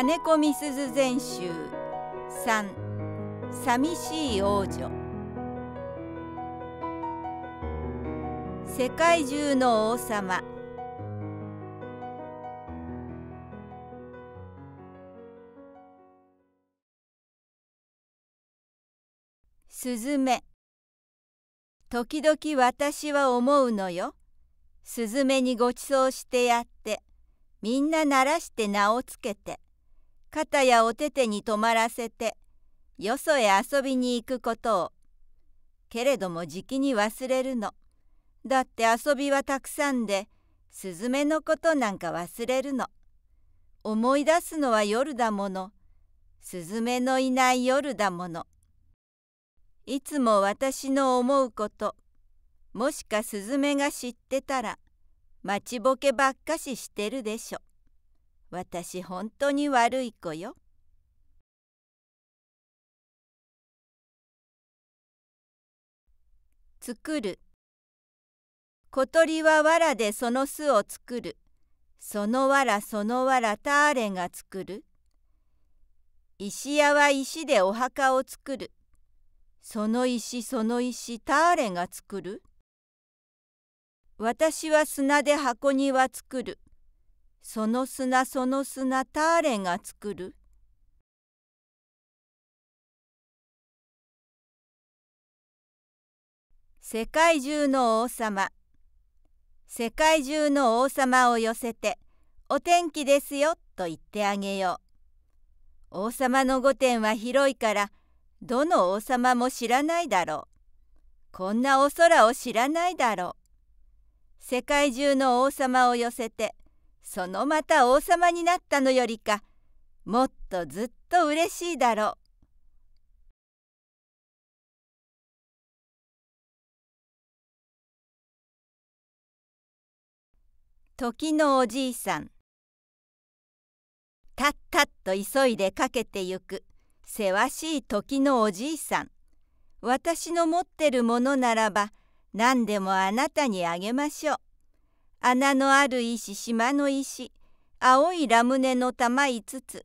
金子みすず全集。三寂しい王女。世界中の王様。すずめ時々私は思うのよ。すずめにごちそうしてやってみんな鳴らして名をつけて。肩やお手手に泊まらせてよそへ遊びに行くことを。けれどもじきに忘れるの。だって遊びはたくさんでスズメのことなんか忘れるの。思い出すのは夜だもの。スズメのいない夜だもの。いつも私の思うこと。もしかスズメが知ってたら待ちぼけばっかししてるでしょ。私本当に悪い子よ。作る小鳥は藁でその巣を作る。その藁その藁ターレが作る。石屋は石でお墓を作る。その石その石ターレが作る。私は砂で箱庭作る。その砂その砂ターレが作る。世界中の王様世界中の王様を寄せてお天気ですよと言ってあげよう。王様の御殿は広いからどの王様も知らないだろう。こんなお空を知らないだろう。世界中の王様を寄せてそのまた王様になったのよりかもっとずっとうれしいだろう。時のおじいさんたったっと急いでかけてゆくせわしい時のおじいさん私の持ってるものならば何でもあなたにあげましょう。穴のある石島の石青いラムネの玉5つ。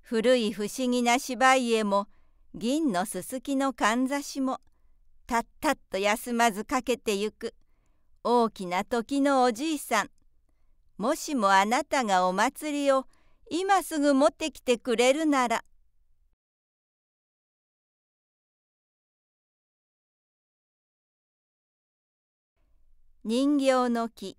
古い不思議な芝居へも銀のすすきのかんざしもたったっと休まずかけてゆく。大きな時のおじいさん。もしもあなたがお祭りを今すぐ持ってきてくれるなら。人形の木。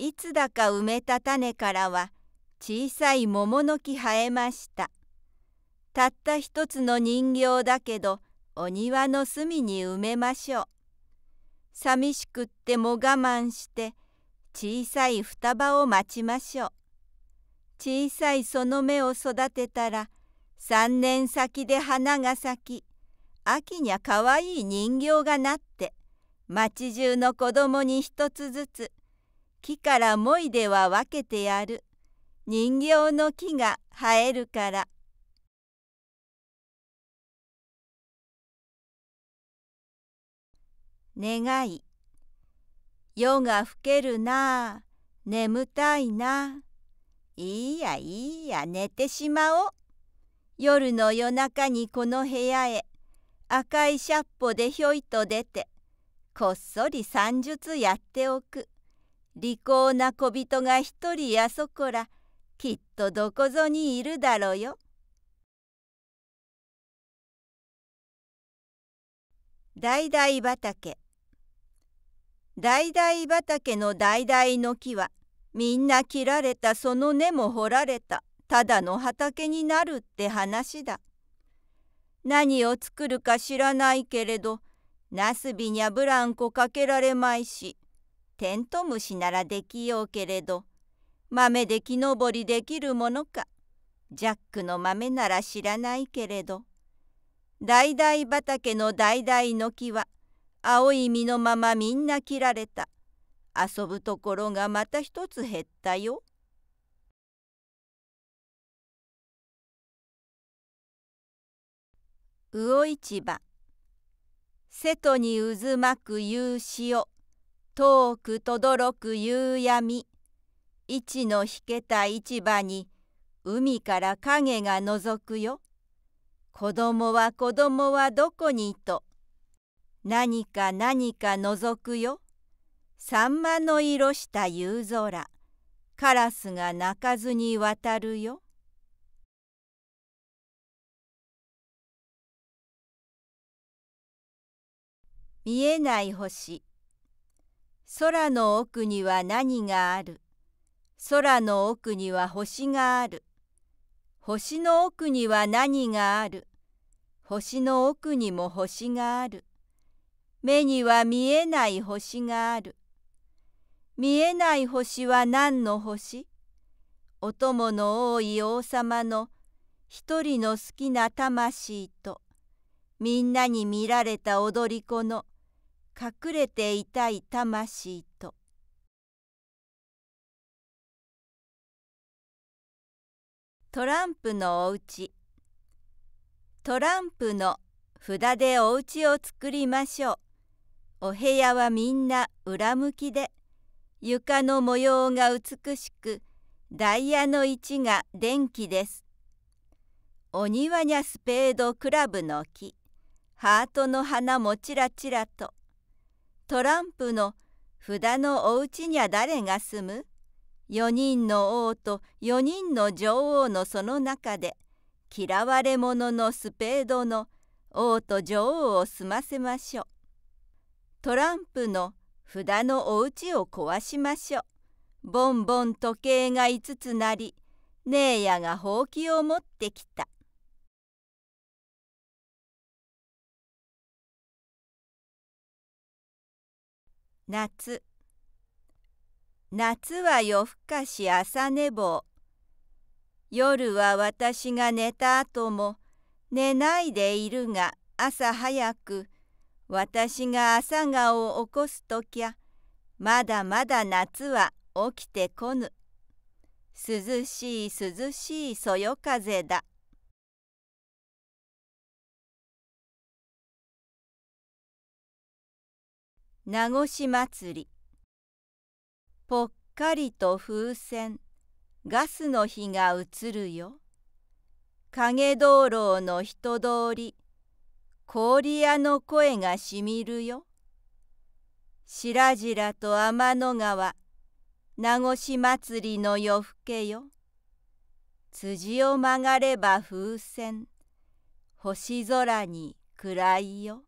いつだか埋めた種からは小さい桃の木生えました。たった一つの人形だけどお庭の隅に埋めましょう。寂しくっても我慢して小さい双葉を待ちましょう。小さいその芽を育てたら三年先で花が咲き秋にゃかわいい人形がなって町中の子供に一つずつ木からもいでは分けてやる。人形の木が生えるから。願い。夜が更けるなあ。眠たいないいやいいや寝てしまおう。夜の夜中にこの部屋へ。赤いシャッポでひょいと出て。こっそり算術やっておく。利口な小人が一人やそこらきっとどこぞにいるだろうよ。大々畑大々畑の大々の木はみんな切られたその根も掘られたただの畑になるって話だ。何を作るか知らないけれどなすびにゃブランコかけられまいしテントムシならできようけれど豆で木登りできるものかジャックの豆なら知らないけれど。大々畑の大々の木は青い実のままみんな切られた。遊ぶところがまた一つ減ったよ。魚市場。瀬戸に渦巻く夕潮。遠くとどろく夕闇市の引けた市場に海から影がのぞくよ。子供は子供はどこにと。何か何かのぞくよ。サンマの色した夕空。カラスが鳴かずに渡るよ。見えない星空の奥には何がある？空の奥には星がある。星の奥には何がある？星の奥にも星がある。目には見えない星がある。見えない星は何の星？お供の多い王様の一人の好きな魂とみんなに見られた踊り子の隠れていたい魂と。トランプのおうちトランプの札でおうちを作りましょう。お部屋はみんな裏向きで床の模様が美しくダイヤの位置が電気です。お庭にゃスペードクラブの木。ハートの花もちらちらと。トランプの札のおうちには誰が住む ?4 人の王と4人の女王のその中で嫌われ者のスペードの王と女王を済ませましょう。トランプの札のおうちを壊しましょう。ボンボン時計が5つなり、姉やがほうきを持ってきた。夏。夏は夜更かし朝寝坊。夜は私が寝た後も寝ないでいるが朝早く私が朝顔を起こすときゃまだまだ夏は起きてこぬ。涼しい涼しいそよ風だ。名越祭り。ぽっかりと風船。ガスの火が映るよ。影道路の人通り。氷屋の声がしみるよ。しらじらと天の川。名越祭りの夜更けよ。辻を曲がれば風船。星空に暗いよ。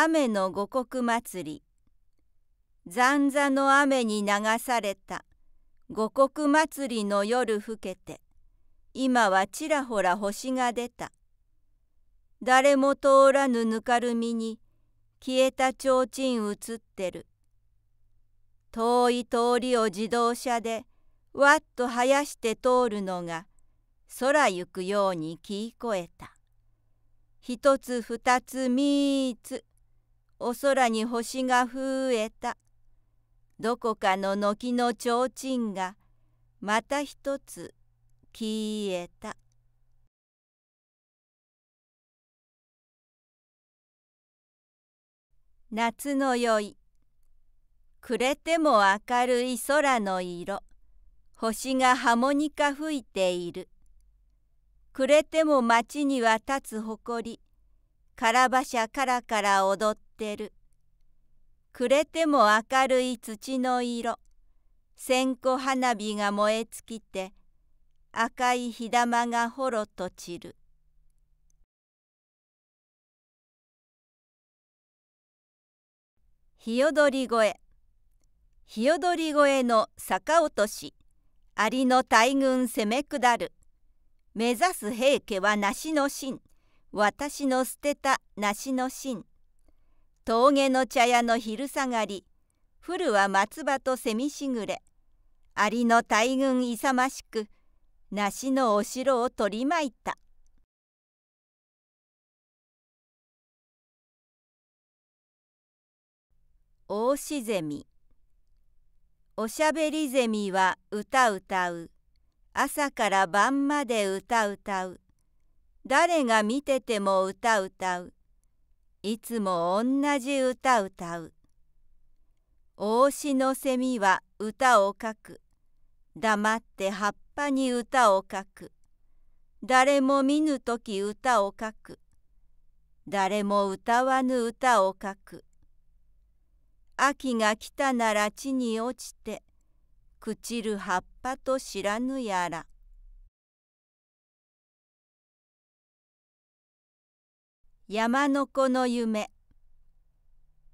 雨の五穀祭り。残座の雨に流された。五穀祭りの夜更けて。今はちらほら星が出た。誰も通らぬぬかるみに消えた提灯映ってる。遠い通りを自動車でわっと生やして通るのが空行くように聞こえた。一つ二つ三つお空に星が増えた。どこかの軒の提灯がまた一つ消えた。夏の宵暮れても明るい空の色星がハモニカ吹いている暮れても街には立つ誇りカラバシャカラカラ踊っててる。暮れても明るい土の色。線香花火が燃え尽きて赤い火玉がほろと散る。日踊り声日踊り声の逆落としアリの大軍攻め下る目指す平家は梨の芯私の捨てた梨の芯峠の茶屋の昼下がり。古は松葉と蝉みしぐれ。アリの大群勇ましく梨のお城を取り巻いた。大しゼミおしゃべりゼミは歌う歌う。朝から晩まで歌う歌う。誰が見てても歌う歌う。いつも同じ歌歌う大しのセミは歌を書く。黙って葉っぱに歌を書く。誰も見ぬとき歌を書く。誰も歌わぬ歌を書く。秋が来たなら地に落ちて、朽ちる葉っぱと知らぬやら。山の子の夢。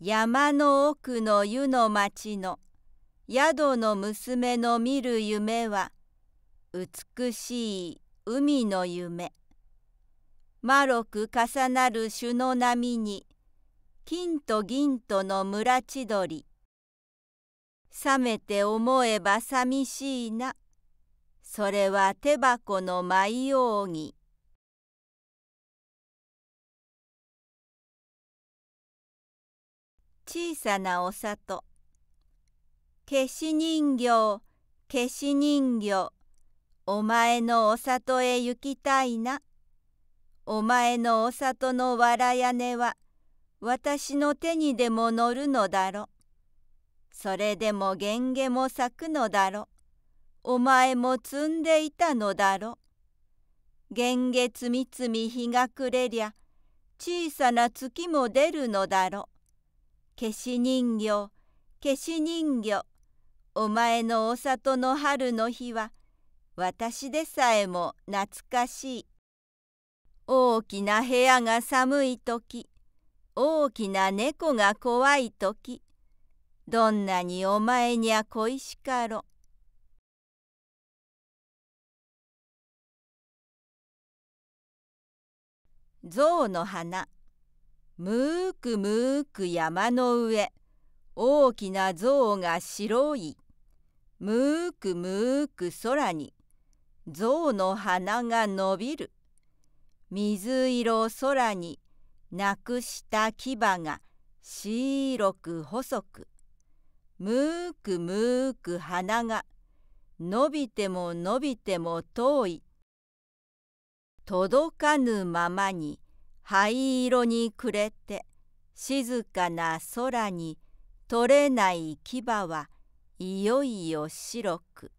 山の奥の湯の町の宿の娘の見る夢は美しい海の夢。丸く重なる朱の波に金と銀との村千鳥。冷めて思えば寂しいな。それは手箱の舞扇。小さなお里消し人形。消し人形。お前のお里へ行きたいな。お前のお里のわら屋根は私の手にでも乗るのだろ。それでも源下も咲くのだろ。お前も積んでいたのだろ。源下つみつみ日が暮れりゃ小さな月も出るのだろ。消し人形消し人形。お前のお里の春の日は私でさえも懐かしい。大きな部屋が寒い時大きな猫が怖い時どんなにお前にゃ恋しかろ。象の花。むーくむーく山の上。大きな象が白い。むーくむーく空に。象の花が伸びる。水色空に。なくした牙が白く細く。むーくむーく花が。伸びても伸びても遠い。届かぬままに。灰色に暮れて静かな空に取れない牙はいよいよ白く。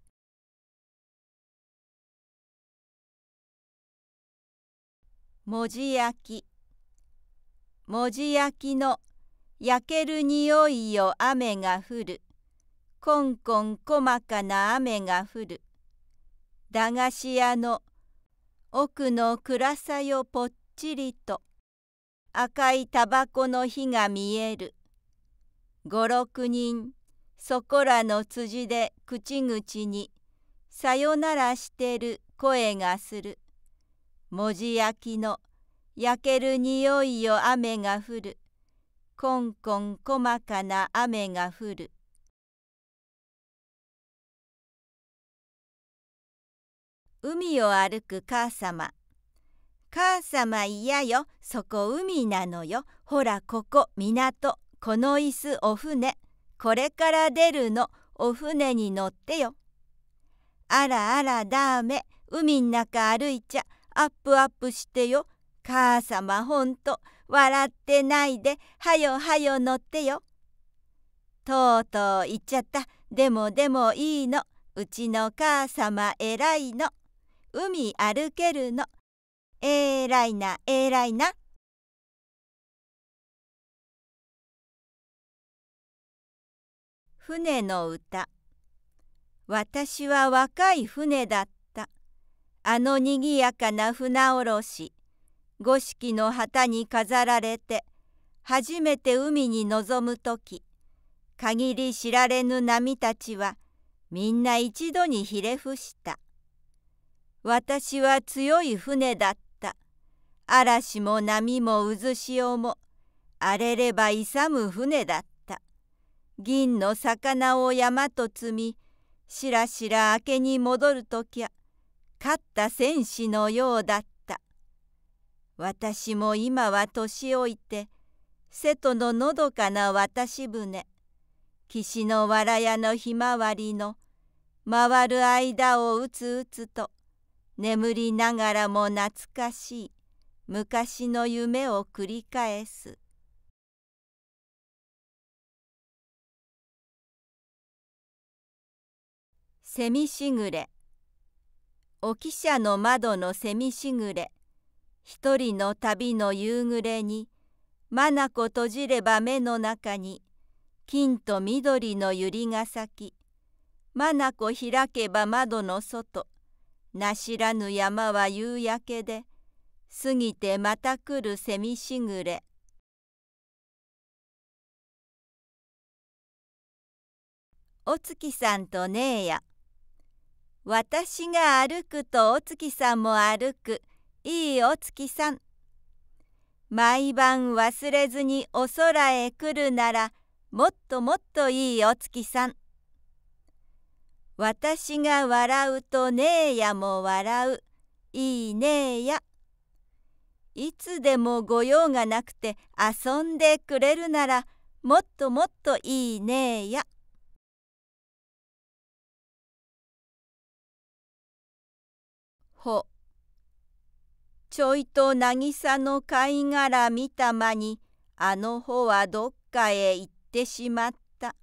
文字焼き。文字焼きの焼ける匂いよ雨が降る。こんこん細かな雨が降る。駄菓子屋の奥の暗さよぽっちりと。赤いタバコの火が見える。五六人。そこらの辻で口々に。さよならしてる声がする。文字焼きの。焼ける匂いよ雨が降る。こんこん細かな雨が降る。海を歩く母様。母様嫌よ、そこ海なのよ。ほらここ港、この椅子お船。これから出るの、お船に乗ってよ。あらあらダメ、海ん中歩いちゃ、アップアップしてよ。母様ほんと、笑ってないで、はよはよ乗ってよ。とうとう言っちゃった。でもでもいいの。うちの母様偉いの。海歩けるの。えーらいなえーらいな。船の歌私は若い船だった。あのにぎやかな船おろし、五色の旗に飾られて、初めて海に臨む時、限り知られぬ波たちは、みんな一度にひれ伏した。私は強い船だった。嵐も波も渦潮も荒れれば勇む船だった。銀の魚を山と積みしらしら明けに戻るときゃ勝った戦士のようだった。私も今は年老いて瀬戸ののどかな渡し船岸のわらやのひまわりの回る間をうつうつと眠りながらも懐かしい昔の夢を繰り返す。セミしぐれ沖車の窓のセミしぐれ一人の旅の夕暮れに眼閉じれば目の中に金と緑の百合が咲き眼開けば窓の外。なしらぬ山は夕焼けで過ぎてまた来るセミしぐれお月さんと姉や。私が歩くとお月さんも歩く。いいお月さん。毎晩忘れずにお空へ来るならもっともっといいお月さん。私が笑うと姉やも笑う。いい姉や。いつでも御用がなくて遊んでくれるならもっともっといい姉や。ほ。ちょいと渚の貝殻見た間にあの穂はどっかへ行ってしまった。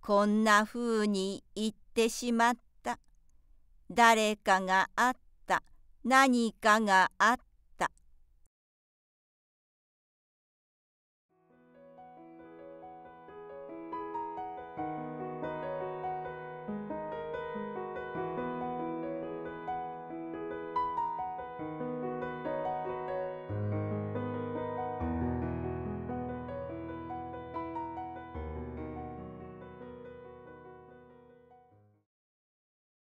こんなふうに言ってしまった。誰かがあった。何かがあった。